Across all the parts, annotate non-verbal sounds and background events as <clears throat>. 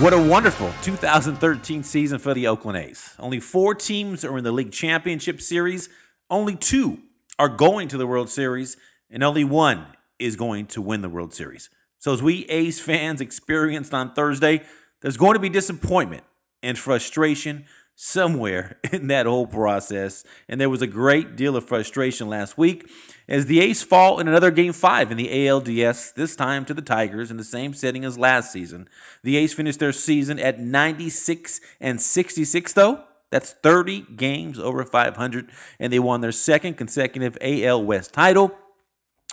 What a wonderful 2013 season for the Oakland A's. Only four teams are in the league championship series, only two are going to the World Series, and only one is going to win the World Series. So, as we A's fans experienced on Thursday, there's going to be disappointment and frustration somewhere <laughs> in that whole process. And there was a great deal of frustration last week as the A's fall in another game five in the ALDS, this time to the Tigers in the same setting as last season. The A's finished their season at 96 and 66, though. That's 30 games over 500, and they won their second consecutive AL West title.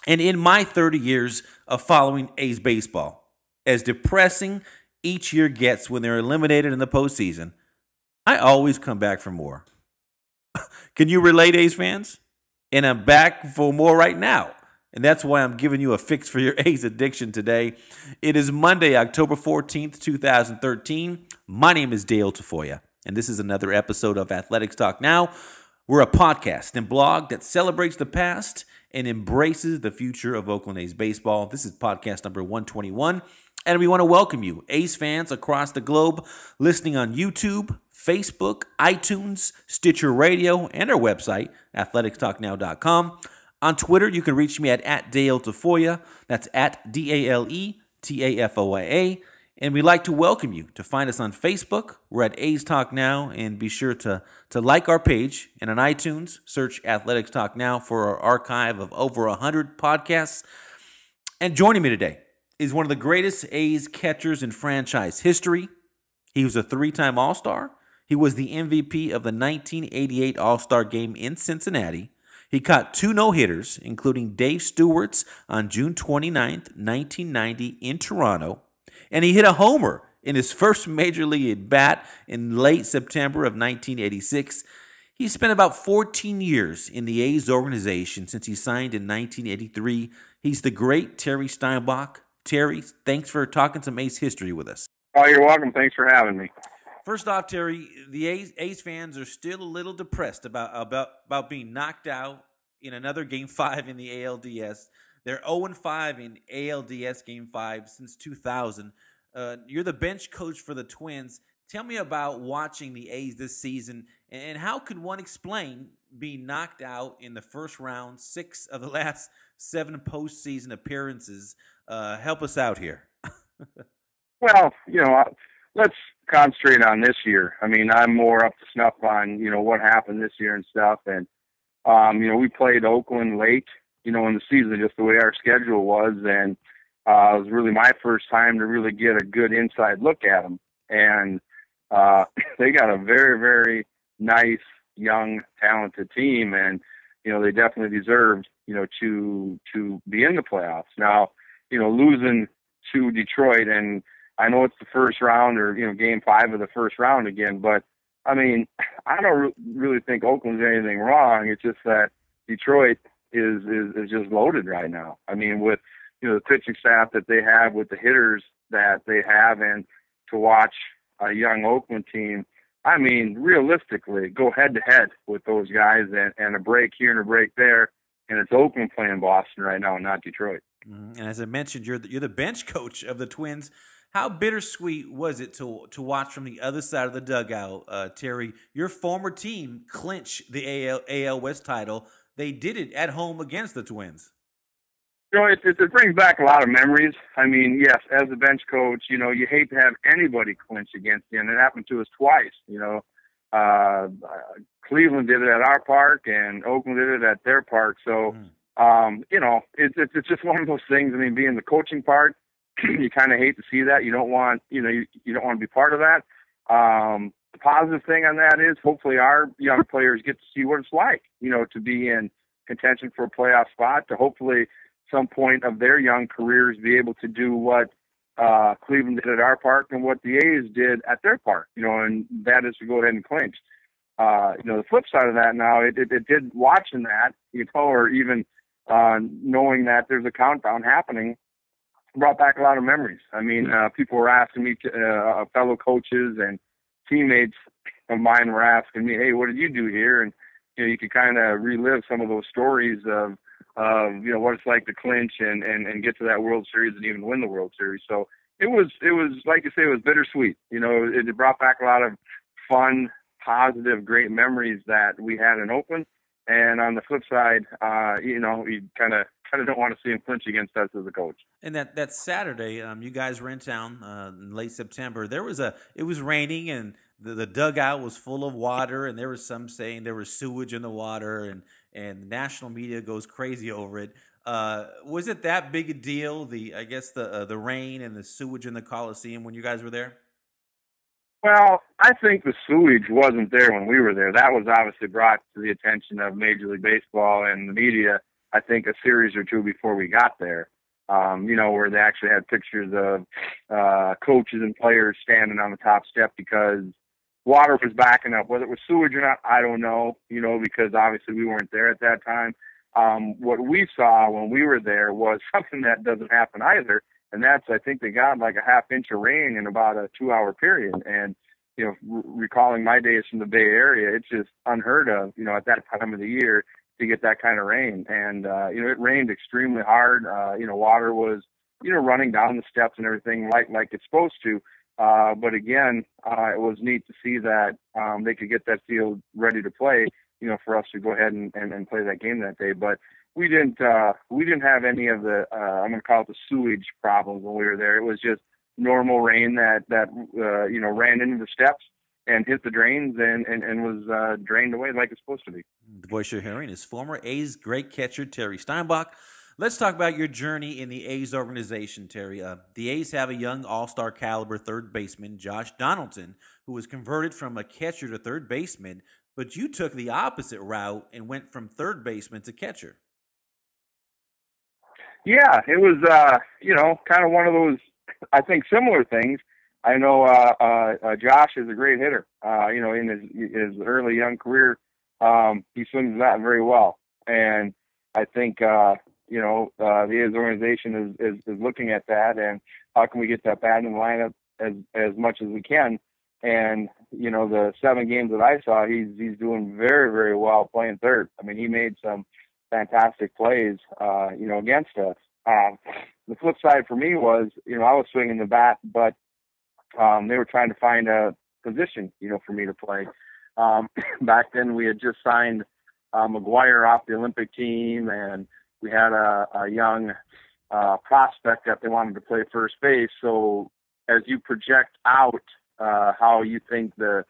And in my 30 years of following A's baseball, as depressing each year gets when they're eliminated in the postseason, I always come back for more. <laughs> Can you relate, A's fans? And I'm back for more right now. And that's why I'm giving you a fix for your <laughs> A's addiction today. It is Monday, October 14th, 2013. My name is Dale Tafoya, and this is another episode of Athletics Talk Now. We're a podcast and blog that celebrates the past and embraces the future of Oakland A's baseball. This is podcast number 121. And we want to welcome you, A's fans across the globe, listening on YouTube, Facebook, iTunes, Stitcher Radio, and our website, athleticstalknow.com. On Twitter, you can reach me at, at Dale Tafoya. That's at D A L E T A F O Y A. And we'd like to welcome you to find us on Facebook. We're at A's Talk Now, and be sure to, to like our page. And on iTunes, search Athletics Talk Now for our archive of over 100 podcasts. And joining me today is one of the greatest A's catchers in franchise history. He was a three time All Star. He was the MVP of the 1988 All Star game in Cincinnati. He caught two no hitters, including Dave Stewart's on June 29th, 1990, in Toronto. And he hit a homer in his first major league at bat in late September of 1986. He spent about 14 years in the A's organization since he signed in 1983. He's the great Terry Steinbach, Terry, thanks for talking some A's history with us. Oh, you're welcome. Thanks for having me. First off, Terry, the A's, fans are still a little depressed about about about being knocked out in another Game <laughs> Five in the ALDS. They're 0 5 in ALDS Game Five since 2000. Uh, you're the bench coach for the Twins. Tell me about watching the A's this season, and how could one explain being knocked out in the first round, six of the <laughs> last seven postseason appearances? Uh, help us out here. <laughs> well, you know, let's concentrate on this year. I mean, I'm more up to snuff on you know what happened this year and stuff, and um, you know we played Oakland late, you know, in the season, just the way our schedule was, and uh, it was really my first time to really get a good inside look at them, and uh, <laughs> they got a very very nice young talented team, and you know they definitely deserved you know to to be in the playoffs. Now you know, losing to Detroit, and I know it's the first round or you know, game five of the first round again, but I mean, <laughs> I don't re- really think Oakland's anything wrong. It's just that Detroit is, is is just loaded right now. I mean, with you know the pitching staff that they have, with the hitters that they have, and to watch a young Oakland team. I mean, realistically, go head to head with those guys, and, and a break here and a break there, and it's Oakland playing Boston right now, and not Detroit. Mm-hmm. And as I mentioned, you're the, you're the bench coach of the Twins. How bittersweet was it to to watch from the other side of the dugout, uh, Terry? Your former team clinch the AL, AL West title. They did it at home against the Twins. You know, it, it, it brings back a lot of memories. I mean, yes, as a bench coach, you know, you hate to have anybody clinch against you, and it happened to us twice. You know, uh, Cleveland did it at our park, and Oakland did it at their park. So. Mm um, you know, it's, it's it's just one of those things. I mean, being the coaching part, <clears throat> you kind of hate to see that. You don't want, you know, you, you don't want to be part of that. Um, the positive thing on that is hopefully our young players get to see what it's like, you know, to be in contention for a playoff spot, to hopefully some point of their young careers be able to do what uh, Cleveland did at our park and what the A's did at their park, you know, and that is to go ahead and clinch. Uh, you know, the flip side of that now, it, it, it did watching that, you know, or even uh, knowing that there's a countdown happening brought back a lot of memories. I mean, uh, people were asking me, to, uh, fellow coaches and teammates of mine were asking me, "Hey, what did you do here?" And you know, you could kind of relive some of those stories of, of you know what it's like to clinch and and and get to that World Series and even win the World Series. So it was it was like you say, it was bittersweet. You know, it, it brought back a lot of fun, positive, great memories that we had in Oakland. And on the flip side, uh, you know, you kind of kind of don't want to see him clinch against us as a coach. And that that Saturday, um, you guys were in town uh, in late September. There was a it was raining and the, the dugout was full of water, and there was some saying there was sewage in the water, and and the national media goes crazy over it. Uh, was it that big a deal? The I guess the uh, the rain and the sewage in the Coliseum when you guys were there. Well, I think the sewage wasn't there when we were there. That was obviously brought to the attention of Major League Baseball and the media. I think a series or two before we got there. Um, you know, where they actually had pictures of uh, coaches and players standing on the top step because water was backing up. Whether it was sewage or not, I don't know. You know, because obviously we weren't there at that time um, what we saw when we were there was <laughs> something that doesn't happen either, and that's I think they got like a half inch of rain in about a two hour period. And you know, re- recalling my days from the Bay Area, it's just unheard of. You know, at that time of the year to get that kind of rain, and uh, you know, it rained extremely hard. Uh, you know, water was you know running down the steps and everything like like it's supposed to. Uh, but again, uh, it was neat to see that um, they could get that field ready to play you know, for us to go ahead and, and, and play that game that day. But we didn't uh, we didn't have any of the uh, I'm going to call it the sewage problems when we were there. It was just normal rain that that uh, you know ran into the steps and hit the drains and and, and was uh, drained away like it's supposed to be. The voice you're hearing is former A's great catcher Terry Steinbach. Let's talk about your journey in the A's organization, Terry. Uh, the A's have a young All Star caliber third baseman, Josh Donaldson, who was converted from a catcher to third baseman but you took the opposite route and went from third baseman to catcher. Yeah, it was uh, you know kind of one of those I think similar things. I know uh, uh, uh, Josh is a great hitter. Uh, you know, in his his early young career, um, he swings that very well, and I think uh, you know uh, the organization is, is is looking at that and how can we get that bat in the lineup as as much as we can and you know, the seven games that I saw, he's he's doing very very well playing third. I mean, he made some fantastic plays, uh, you know, against us. Um, the flip side for me was, you know, I was swinging the bat, but um, they were trying to find a position, you know, for me to play. Um, <clears throat> back then, we had just signed uh, McGwire off the Olympic team, and we had a, a young uh, prospect that they wanted to play first base. So as you project out uh, how you think the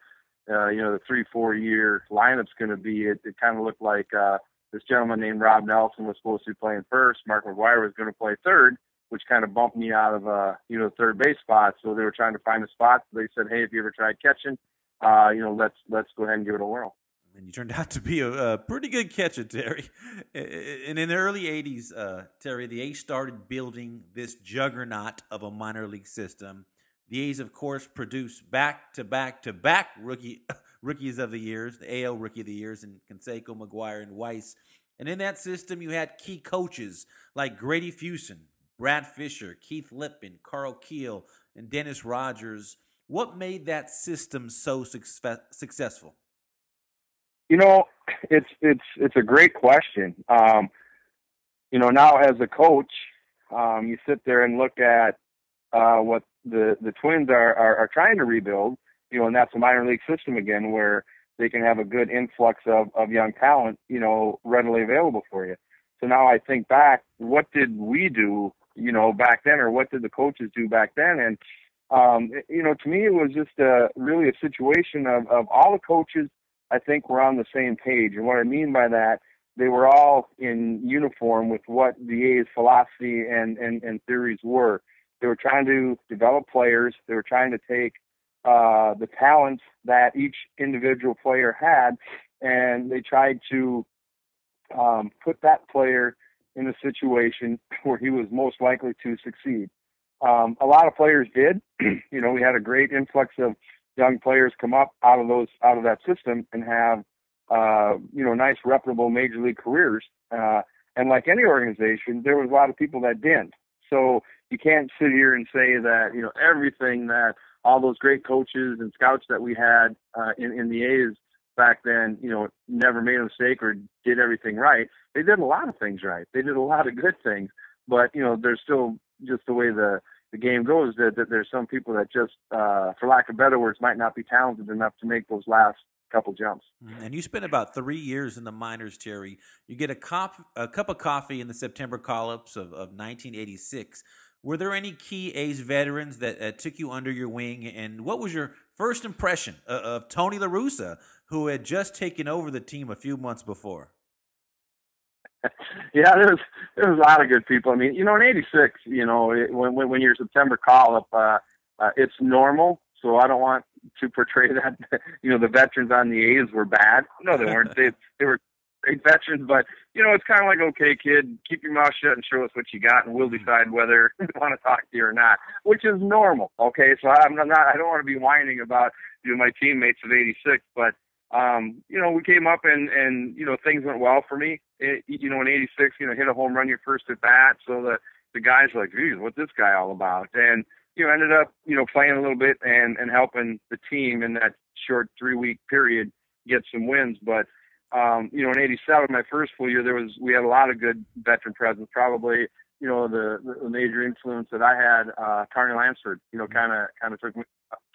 uh, you know the three four year lineup's going to be. It, it kind of looked like uh, this gentleman named Rob Nelson was supposed to be playing first. Mark McGwire was going to play third, which kind of bumped me out of uh, you know third base spot. So they were trying to find a spot. They said, hey, if you ever tried catching, uh, you know let's let's go ahead and give it a whirl. And you turned out to be a, a pretty good catcher, Terry. And in the early 80s, uh, Terry, the A's started building this juggernaut of a minor league system the A's, of course, produced back to back to back rookie <laughs> rookies of the years, the AL Rookie of the Years, and Canseco, McGwire, and Weiss. And in that system, you had key coaches like Grady Fuson, Brad Fisher, Keith Lieppman, Carl Keel, and Dennis Rogers. What made that system so success- successful? You know, it's it's it's a great question. Um, you know, now as a coach, um, you sit there and look at uh, what the the Twins are, are are trying to rebuild. You know, and that's a minor league system again, where they can have a good influx of of young talent. You know, readily available for you. So now I think back, what did we do? You know, back then, or what did the coaches do back then? And um, you know, to me, it was just a, really a situation of of all the coaches. I think were on the same page, and what I mean by that they were all in uniform with what the A's philosophy and, and, and theories were. They were trying to develop players. They were trying to take uh, the talents that each individual player had, and they tried to um, put that player in a situation <clears throat> where he was most likely to succeed. Um, a lot of players did. <clears throat> you know, we had a great influx of young players come up out of those out of that system and have uh, you know nice reputable major league careers. Uh, and like any organization, there was a lot of people that didn't. So you can't sit here and say that you know everything that all those great coaches and scouts that we had uh, in in the A's back then, you know, never made a mistake or did everything right. They did a lot of things right. They did a lot of good things, but you know, there's still just the way the the game goes that, that there's some people that just, uh, for lack of better words, might not be talented enough to make those last couple jumps. Mm-hmm. And you spent about three years in the minors, Terry. You get a, cop, a cup of coffee in the September call-ups of, of 1986. Were there any key A's veterans that uh, took you under your wing? And what was your first impression of, of Tony La Russa, who had just taken over the team a few months before? <laughs> yeah, there was there was a lot of good people. I mean, you know, in '86, you know, it, when when you're September call up, uh, uh, it's normal. So I don't want to portray <laughs> that you know the veterans on the A's were bad. No, they weren't. they <laughs> they were great veterans, but you know, it's kind of like, okay, kid, keep your mouth shut and show us what you got, and we'll decide whether we want to talk to you or not, which is normal. Okay, so I'm not, I don't want to be whining about you know my teammates of '86, but um, you know, we came up and and you know things went well for me. It, you know, in '86, you know, hit a home run your first at bat, so the the guys were like, geez, what's this guy all about? And you know, ended up you know playing a little bit and and helping the team in that short three week period get some wins. But um, you know, in '87, my first full year, there was we had a lot of good veteran presence. Probably you know the the major influence that I had, uh, Carney Lansford. You know, kind of kind of took me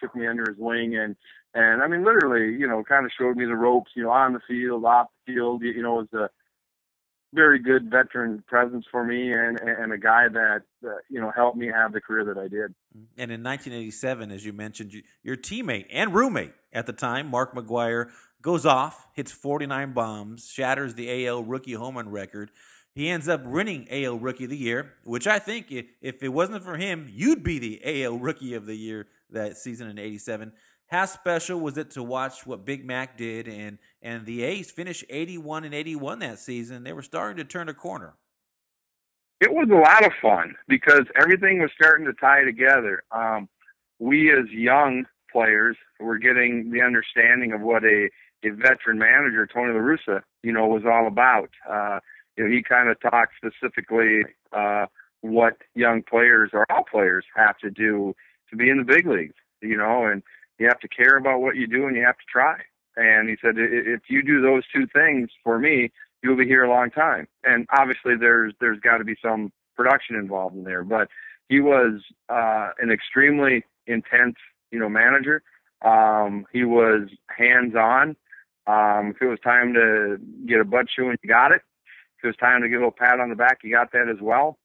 took me under his wing and and I mean literally, you know, kind of showed me the ropes, you know, on the field, off the field. You, you know, was a very good veteran presence for me and and a guy that uh, you know helped me have the career that I did. And in 1987, as you mentioned, your teammate and roommate at the time, Mark McGwire, goes off, hits 49 bombs, shatters the AL rookie home run record. He ends up winning AL Rookie of the Year, which I think if it wasn't for him, you'd be the AL Rookie of the Year that season in 87. How special was it to watch what Big Mac did and and the A's finished 81 and 81 that season? They were starting to turn a corner. It was a lot of fun because everything was starting to tie together. Um, we as young players were getting the understanding of what a, a veteran manager, Tony La Russa, you know, was all about. Uh, you know, he kind of talked specifically uh, what young players or all players have to do to be in the big leagues, you know, and you have to care about what you do and you have to try. And he said, if you do those two things for me, you'll be here a long time. And obviously, there's there's got to be some production involved in there. But he was uh, an extremely intense, you know, manager. Um, he was hands on. Um, if it was time to get a butt chewing, you got it. If it was time to get a little pat on the back, you got that as well.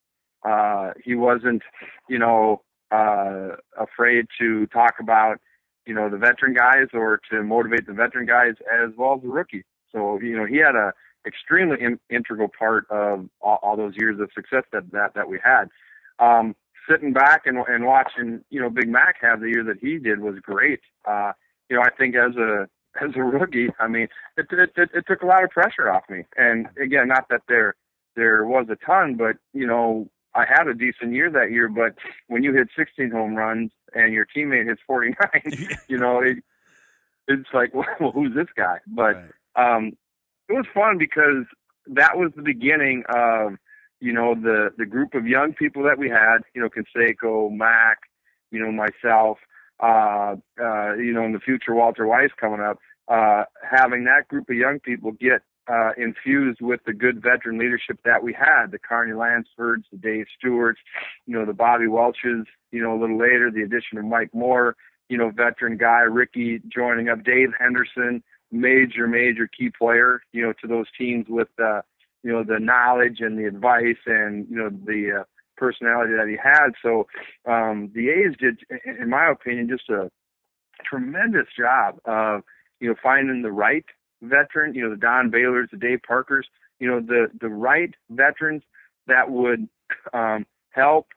Uh, he wasn't, you know, uh, afraid to talk about you know the veteran guys or to motivate the veteran guys as well as the rookies. So you know he had a extremely in, integral part of all, all, those years of success that that, that we had. Um, sitting back and, and watching you know Big Mac have the year that he did was great. Uh, you know I think as a <laughs> as a rookie, I mean it, it, it, it took a lot of pressure off me. And again, not that there there was a ton, but you know I had a decent year that year, but when you hit 16 home runs and your teammate hits 49, <laughs> you know, it, it's like, <laughs> well, who's this guy? But right. um, it was fun because that was the beginning of, you know, the the group of young people that we had. You know, Canseco, Mac, you know, myself, uh, uh, you know, in the future, Walter Weiss coming up. Uh, having that group of young people get uh, infused with the good veteran leadership that we had, the Carney Lansfords, the Dave Stewarts, you know, the Bobby Welches, you know, a little later, the addition of Mike Moore, you know, veteran guy, Rickey joining up, Dave Henderson, major, major key player, you know, to those teams with, uh, you know, the knowledge and the advice and, you know, the uh, personality that he had. So um, the A's did, in my opinion, just a tremendous job of, you know, finding the right veteran, you know, the Don Baylors, the Dave Parkers, you know, the the right veterans that would um, help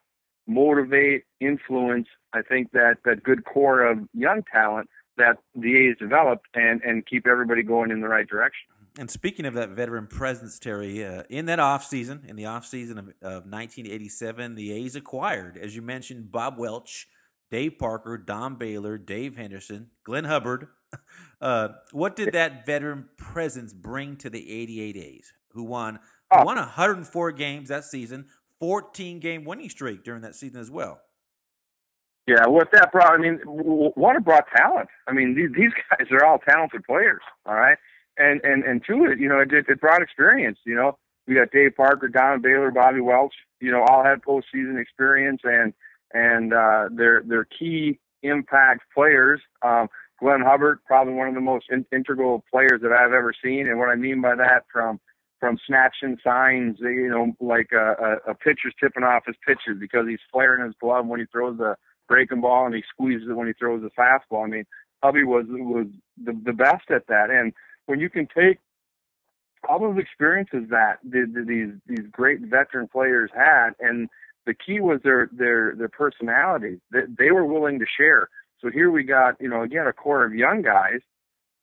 motivate, influence. I think that that good core of young talent that the A's developed and and keep everybody going in the right direction. And speaking of that veteran presence, Terry, uh, in that offseason, in the offseason of, of 1987, the A's acquired, as you mentioned, Bob Welch, Dave Parker, Don Baylor, Dave Henderson, Glenn Hubbard, uh, what did that veteran presence bring to the 88 A's, who won oh. won 104 games that season, 14 game winning streak during that season as well? Yeah, what that brought, I mean, what it brought talent. I mean, these, these guys are all talented players, all right? And and and to it, you know, it, it brought experience. You know, we got Dave Parker, Don Baylor, Bobby Welch. You know, all had postseason experience, and and uh, they're they're key impact players. Um, Glenn Hubbard, probably one of the most in- integral players that I've ever seen, and what I mean by that, from from snatching signs, you know, like a, a, a pitcher's tipping off his pitches because he's flaring his glove when he throws the breaking ball and he squeezes it when he throws the fastball. I mean, Hubby was was the, the best at that, and when you can take all those experiences that the, the, these these great veteran players had, and the key was their their their personality that they were willing to share. So here we got you know again a core of young guys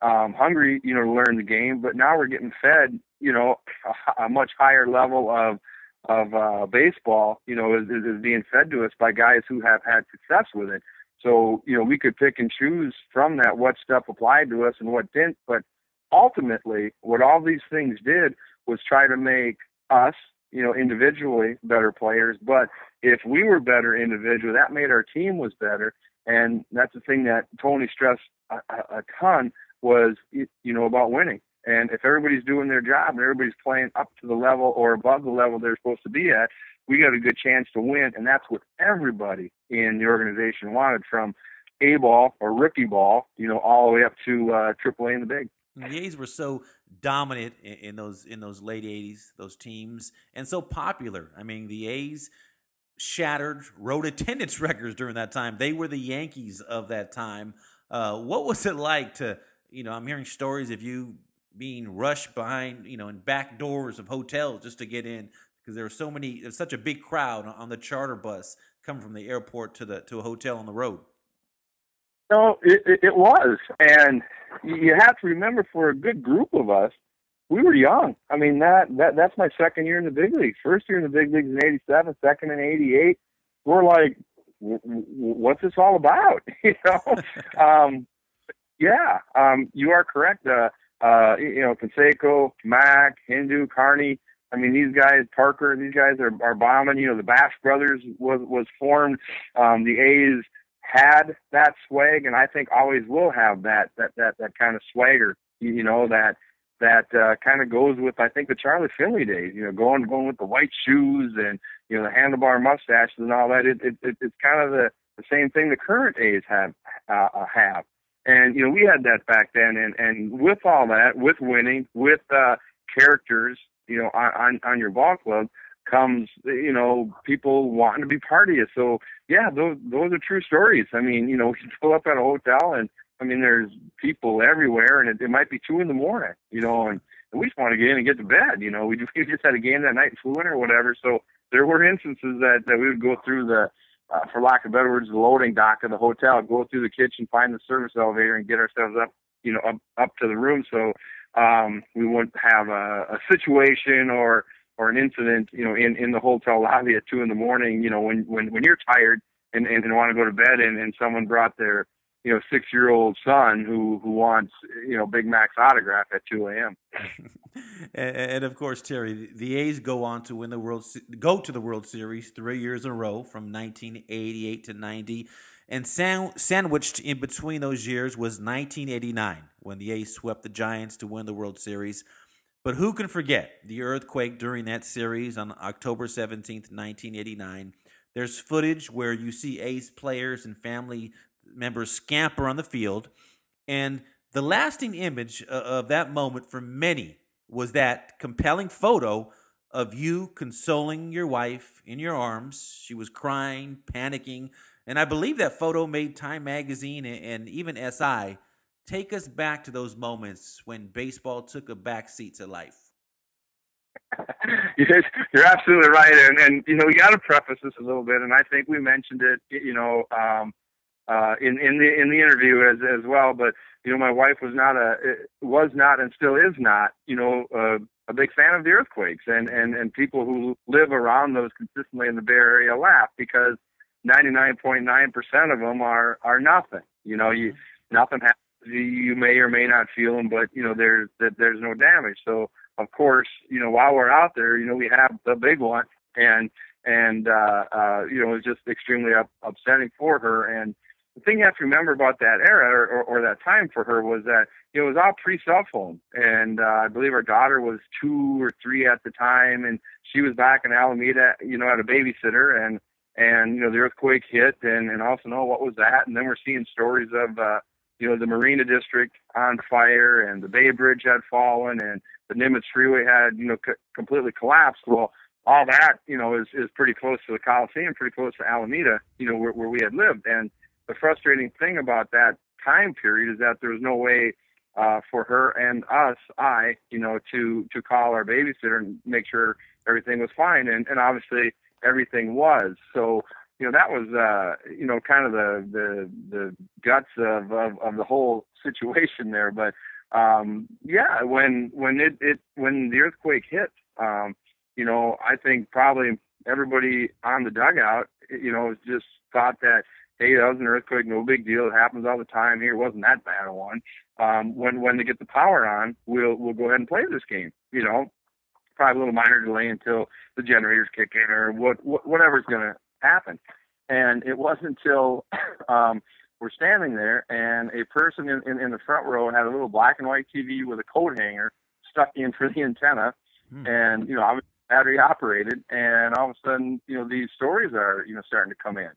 um, hungry, you know, to learn the game. But now we're getting fed, you know, a, a much higher level of of uh, baseball, you know, is, is being fed to us by guys who have had success with it. So, you know, we could pick and choose from that what stuff applied to us and what didn't. But ultimately, what all these things did was try to make us, you know, individually better players. But if we were better individually, that made our team was better. And that's the thing that Tony stressed a, a, a ton was you know about winning. And if everybody's doing their job and everybody's playing up to the level or above the level they're supposed to be at, we got a good chance to win. And that's what everybody in the organization wanted from A ball or rookie ball, you know, all the way up to uh, AAA in the big. The A's were so dominant in, in those in those late '80s, those teams, and so popular. I mean, the A's shattered road attendance <laughs> records during that time. They were the Yankees of that time. Uh, what was it like to you know, I'm hearing stories of you being rushed behind, you know, in back doors of hotels just to get in because there were so many, there's such a big crowd on the charter bus coming from the airport to the to a hotel on the road. No, it, it, it was, and you have to remember, for a good group of us, we were young. I mean, that that that's my second year in the big leagues. First year in the big leagues in '87, second in '88. We're like, what's this all about? <laughs> you know, <laughs> um, yeah, um, you are correct. Uh, uh, you know, Canseco, Mac, Hendu, Carney. I mean, these guys, Parker, these guys are, are bombing. You know, the Bash brothers was was formed. Um, the A's had that swag, and I think always will have that that that that kind of swagger. You, you know that that uh, kind of goes with I think the Charlie Finley days. You know, going going with the white shoes and you know the handlebar mustaches and all that. It, it, it it's kind of the the same thing the current A's have uh, uh have. And you know, we had that back then, and and with all that, with winning, with uh, characters, you know, on on your ball club comes, you know, people wanting to be part of you. So yeah, those those are true stories. I mean, you know, <laughs> you pull up at a hotel, and I mean, there's people everywhere, and it, it might be two in the morning, you know, and, and we just want to get in and get to bed. You know, we just, <laughs> we just had a game that night, and flew in or whatever. So there were instances that that we would go through the uh, for lack of better words, the loading dock of the hotel, go through the kitchen, find the service elevator, and get ourselves up, you know, up up to the room. So um, we wouldn't have a, a situation or or an incident, you know, in in the hotel lobby at two in the morning. You know, when when when you're tired and and, and want to go to bed, and and someone brought their you know six year old son who who wants you know Big Mac's autograph at two a.m. and, <laughs> and, of course, Terry, the A's go on to win the world go to the World Series three years in a row from 1988 to 90, and sandwiched in between those years was 1989 when the A's swept the Giants to win the World Series. But who can forget the earthquake during that series on October 17th, 1989? There's footage where you see A's players and family members scamper on the field. And the lasting image of that moment for many was that compelling photo of you consoling your wife in your arms. She was crying, panicking. And I believe that photo made Time Magazine and even SI take us back to those moments when baseball took a backseat to life. <laughs> You're absolutely right, and and you know we got to preface this a little bit, and I think we mentioned it, you know, um, uh, in in the in the interview as as well. But you know, my wife was not a was not and still is not you know uh, a big fan of the earthquakes, and and and people who live around those consistently in the Bay Area laugh because 99.9% of them are are nothing. You know, you nothing happens. You may or may not feel them, but you know there's that there's no damage. So of course, you know while we're out there, you know we have the big one, and and uh, uh, you know it was just extremely up, upsetting for her and the thing you have to remember about that era or, or, or that time for her was that it was all pre cell phone, and uh, I believe her daughter was two or three at the time, and she was back in Alameda, you know, at a babysitter, and and you know the earthquake hit, and and also know what was that, and then we're seeing stories of uh, you know the Marina District on fire, and the Bay Bridge had fallen, and the Nimitz Freeway had you know c- completely collapsed. Well, all that you know is is pretty close to the Coliseum, pretty close to Alameda, you know where, where we had lived, and the frustrating thing about that time period is that there was no way uh, for her and us, I, you know, to to call our babysitter and make sure everything was fine, and and obviously everything was. So you know that was uh, you know kind of the the the guts of of, of the whole situation there. But um, yeah, when when it it when the earthquake hit, um, you know, I think probably everybody on the dugout, you know, just thought that hey, that was an earthquake, no big deal. It happens all the time here. It wasn't that bad a one. Um, when when they get the power on, we'll we'll go ahead and play this game. You know, probably a little minor delay until the generators kick in or what, what whatever's going to happen. And it wasn't until <coughs> um, we're standing there and a person in, in, in the front row had a little black and white TV with a coat hanger stuck in for the antenna, hmm. and you know I was battery operated, and all of a sudden you know these stories are you know starting to come in,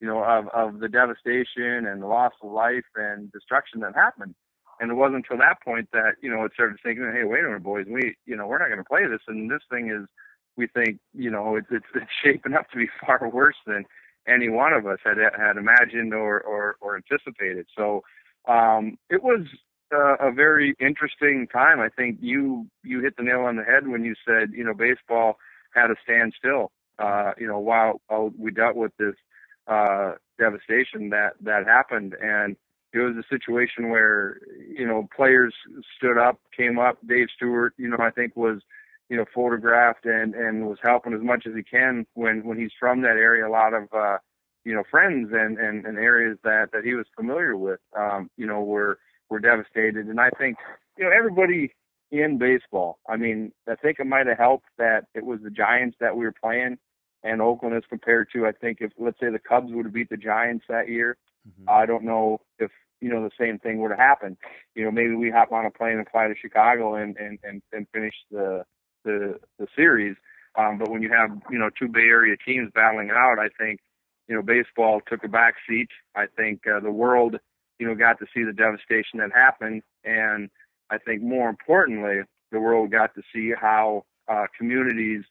you know of of the devastation and the loss of life and destruction that happened. And it wasn't until that point that you know it started thinking, hey, wait a minute, boys, we you know we're not going to play this, and this thing is, we think you know it's it's, it's <laughs> shaping up to be far worse than any one of us had had imagined or or, or anticipated. So um, it was uh, a very interesting time. I think you you hit the nail on the head when you said you know baseball had a standstill. Uh, you know while, while we dealt with this uh, devastation that that happened and it was a situation where you know players stood up, came up. Dave Stewart, you know, I think was you know photographed and and was helping as much as he can when when he's from that area. A lot of uh, you know friends and and, and areas that that he was familiar with, um, you know, were were devastated. And I think you know everybody in baseball. I mean, I think it might have helped that it was the Giants that we were playing and Oakland as compared to I think if let's say the Cubs would have beat the Giants that year, mm-hmm. I don't know if you know the same thing would have happened. You know, maybe we hop on a plane and fly to Chicago and and and, and finish the the the series. Um, but when you have you know two Bay Area teams battling it out, I think you know baseball took a back seat. I think uh, the world you know got to see the devastation that happened, and I think more importantly, the world got to see how uh, communities,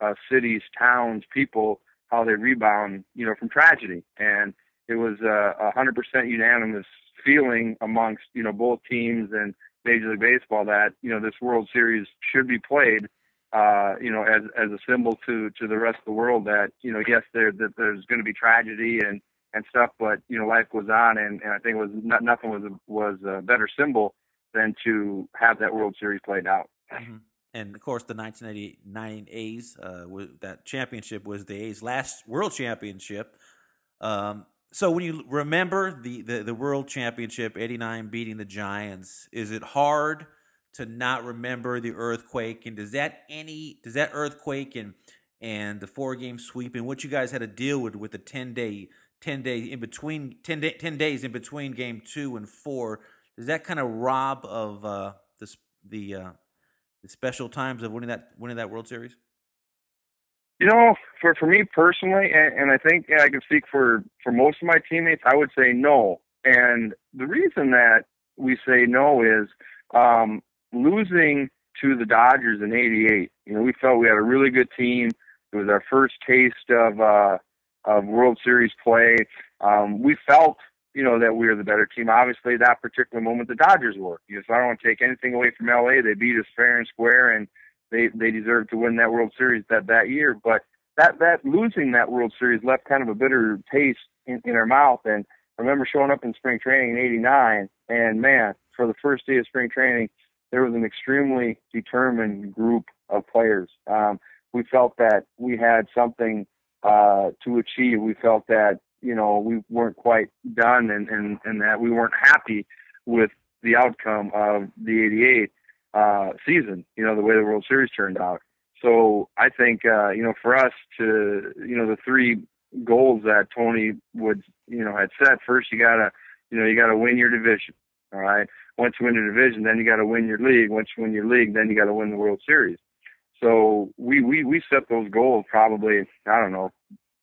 uh, cities, towns, people how they rebound you know from tragedy and it was a hundred percent unanimous feeling amongst you know both teams and Major League Baseball that you know this World Series should be played, uh, you know, as as a symbol to to the rest of the world that you know yes there that there's going to be tragedy and and stuff, but you know life goes on, and, and I think it was not, nothing was a, was a better symbol than to have that World Series played out. Mm-hmm. And of course, the 1989 A's, uh, that championship was the A's last World Championship. Um, so when you remember the, the, the World Championship, 89 beating the Giants, is it hard to not remember the earthquake? And does that any does that earthquake and and the four game sweep and what you guys had to deal with with the 10 day 10 day in between 10, day, 10 days in between game two and four does that kind of rob of uh, the the, uh, the special times of winning that winning that World Series? You know, for for me personally, and, and I think yeah, I can speak for for most of my teammates, I would say no. And the reason that we say no is um, losing to the Dodgers in '88. You know, we felt we had a really good team. It was our first taste of uh, of World Series play. Um, we felt, you know, that we were the better team. Obviously, that particular moment, the Dodgers were. You know, so I don't want to take anything away from LA. They beat us fair and square, and they they deserved to win that World Series that that year. But that that losing that World Series left kind of a bitter taste in, in our mouth. And I remember showing up in spring training in '89, and man, for the first day of spring training, there was an extremely determined group of players. Um, we felt that we had something uh, to achieve. We felt that you know we weren't quite done, and and and that we weren't happy with the outcome of the '88 uh, season. You know, the way the World Series turned out. So I think uh, you know for us to you know the three goals that Tony would you know had set. First, you gotta you know you gotta win your division. All right. Once you win your division, then you got to win your league. Once you win your league, then you got to win the World Series. So we we we set those goals probably I don't know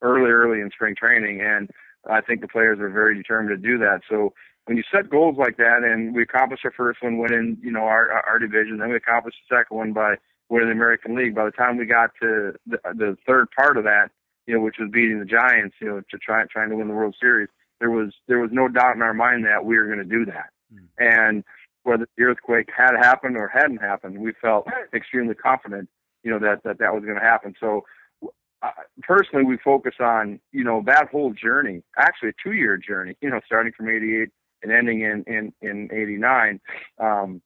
early, early in spring training, and I think the players are very determined to do that. So when you set goals like that, and we accomplished our first one winning, you know, our our division, then we accomplished the second one by winning the American League. By the time we got to the, the third part of that, you know, which was beating the Giants, you know, to try trying to win the World Series, there was there was no doubt in our mind that we were going to do that. Mm. And whether the earthquake had happened or hadn't happened, we felt extremely confident, you know, that that that was going to happen. So personally, we focus on you know that whole journey, actually a two-year journey, you know, starting from '88 and ending in in in '89, um,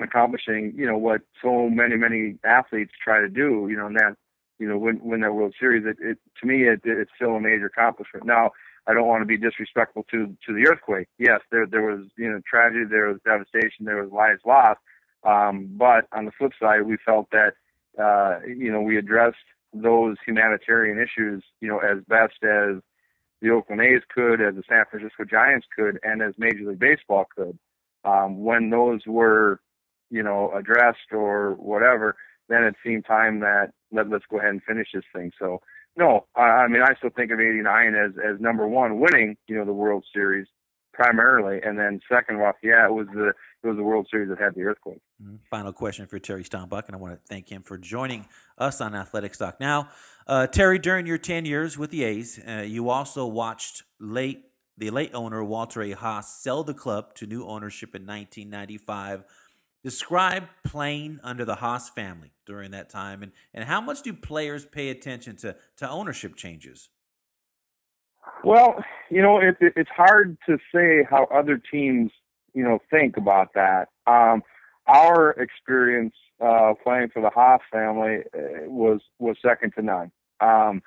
accomplishing you know what so many many athletes try to do, you know, and that you know win win that World Series. It, it to me, it, it's still a major accomplishment. Now, I don't want to be disrespectful to to the earthquake. Yes, there there was you know tragedy, there was devastation, there was lives lost. Um, but on the flip side, we felt that uh, you know we addressed those humanitarian issues you know as best as the Oakland A's could, as the San Francisco Giants could, and as Major League Baseball could. Um, when those were you know addressed or whatever, then it seemed time that let, let's go ahead and finish this thing. So no, I, I mean I still think of '89 as as number one, winning you know the World Series primarily, and then second off, yeah, it was the it was the World Series that had the earthquake. Mm-hmm. Final question for Terry Steinbach, and I want to thank him for joining us on Athletics Talk. Now, uh, Terry, during your ten years with the A's, uh, you also watched late the late owner Walter A. Haas sell the club to new ownership in 1995 Describe playing under the Haas family during that time, and, and how much do players pay attention to, to ownership changes? Well, you know, it, it, it's hard to say how other teams, you know, think about that. Um, our experience uh, playing for the Haas family uh, was was second to none. Um,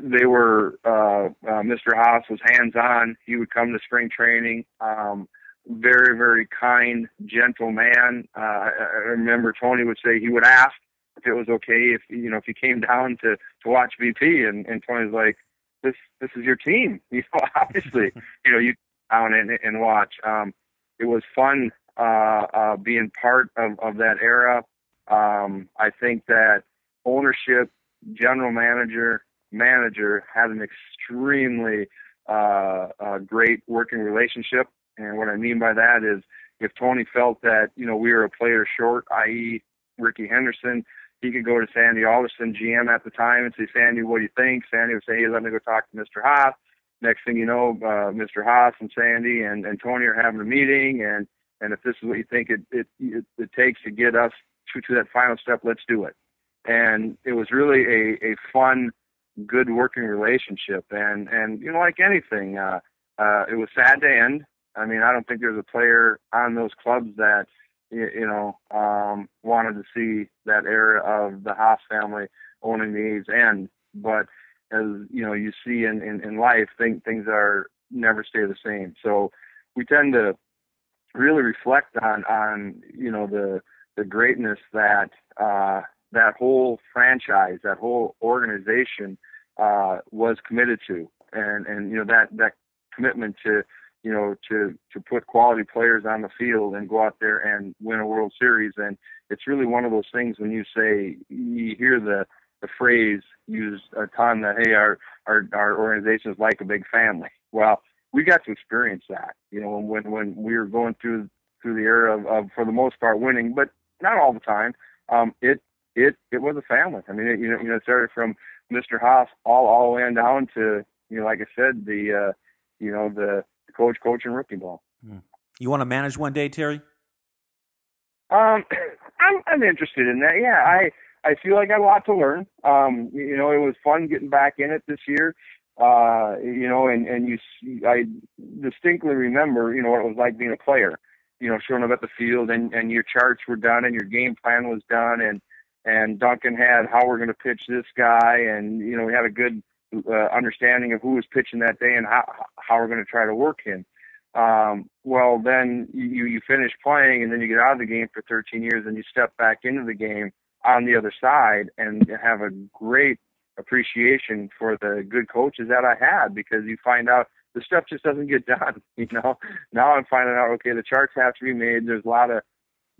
they were uh, uh, Mr. Haas was hands on. He would come to spring training. Um, very, very kind, gentle man. Uh, I remember Tony would say he would ask if it was okay if you know if he came down to to watch BP, and and Tony's like, this this is your team, <laughs> you know. Obviously, <laughs> you know you down and and watch. Um, it was fun uh, uh, being part of of that era. Um, I think that ownership, general manager, manager had an extremely uh, uh, great working relationship. And what I mean by that is if Tony felt that, you know, we were a player short, i.e. Rickey Henderson, he could go to Sandy Alderson, GM at the time, and say, Sandy, what do you think? Sandy would say, hey, let me go talk to Mr. Haas. Next thing you know, uh, Mr. Haas and Sandy and, and Tony are having a meeting, and, and if this is what you think it, it, it, it takes to get us to, to that final step, let's do it. And it was really a, a fun, good working relationship. And, and, you know, like anything, uh, uh, it was sad to end. I mean, I don't think there's a player on those clubs that you know um, wanted to see that era of the Haas family owning the A's end. But as you know, you see in in, in life, things things are never stay the same. So we tend to really reflect on on you know the the greatness that uh, that whole franchise, that whole organization uh, was committed to, and and you know that that commitment to you know, to to put quality players on the field and go out there and win a World Series. And it's really one of those things when you say you hear the the phrase used a ton that hey, our our our organization is like a big family. Well, we got to experience that, you know, when when we were going through through the era of, of for the most part winning, but not all the time. Um, it it it was a family. I mean, it, you know, you know, it started from Mr. Haas all all the way down to you know, like I said, the uh, you know the coach coaching rookie ball. Hmm. You want to manage one day, Terry? Um, <clears throat> I'm I'm interested in that. Yeah, I I feel like I got a lot to learn. Um, you know, it was fun getting back in it this year. Uh, you know, and and you I distinctly remember, you know, what it was like being a player. You know, showing up at the field and and your charts were done and your game plan was done and and Duncan had how we're going to pitch this guy and you know we had a good uh, understanding of who was pitching that day and how how we're going to try to work him. Um, well, then you you finish playing and then you get out of the game for 13 years and you step back into the game on the other side and have a great appreciation for the good coaches that I had because you find out the stuff just doesn't get <laughs> done. You know, now I'm finding out okay the charts have to be made. There's a lot of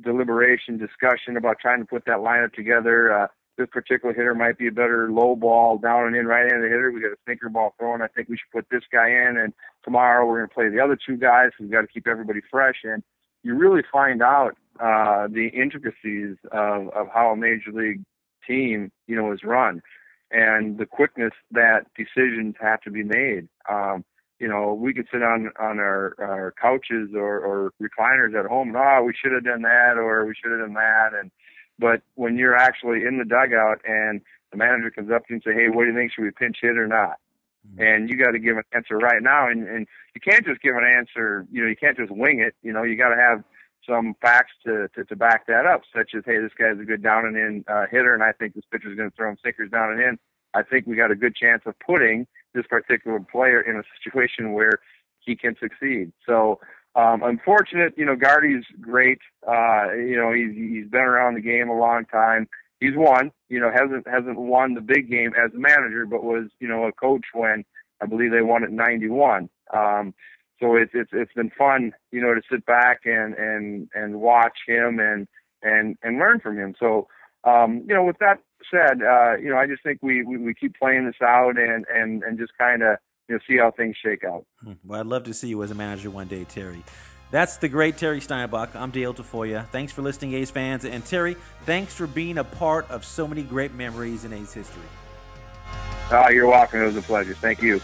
deliberation, discussion about trying to put that lineup together. Uh, this particular hitter might be a better low ball down and in right handed hitter. We got a sinker ball throwing. I think we should put this guy in. And tomorrow we're going to play the other two guys. We've got to keep everybody fresh. And you really find out uh, the intricacies of, of how a major league team, you know, is run and the quickness that decisions have to be made. Um, you know, we could sit on on our, our couches or, or recliners at home and oh, we should have done that or we should have done that. And but when you're actually in the dugout and the manager comes up to you and say, hey, what do you think? Should we pinch hit or not? Mm-hmm. And you got to give an answer right now. And and you can't just give an answer. You know, you can't just wing it. You know, you got to have some facts to, to, to back that up, such as, hey, this guy's a good down and in uh, hitter, and I think this pitcher's going to throw him sinkers down and in. I think we got a good chance of putting this particular player in a situation where he can succeed. So, um, unfortunate, you know, Gardy's great. Uh, you know, he's he's been around the game a long time. He's won. You know, hasn't hasn't won the big game as a manager, but was you know a coach when I believe they won at '91. Um, so it's it's it's been fun, you know, to sit back and and and watch him and and and learn from him. So um, you know, with that said, uh, you know, I just think we, we, we keep playing this out and and and just kind of you know see how things shake out. Hmm. Well, I'd love to see you as a manager one day, Terry. That's the great Terry Steinbach. I'm Dale Tafoya. Thanks for listening, A's fans. And Terry, thanks for being a part of so many great memories in A's history. Uh, you're welcome. It was a pleasure. Thank you.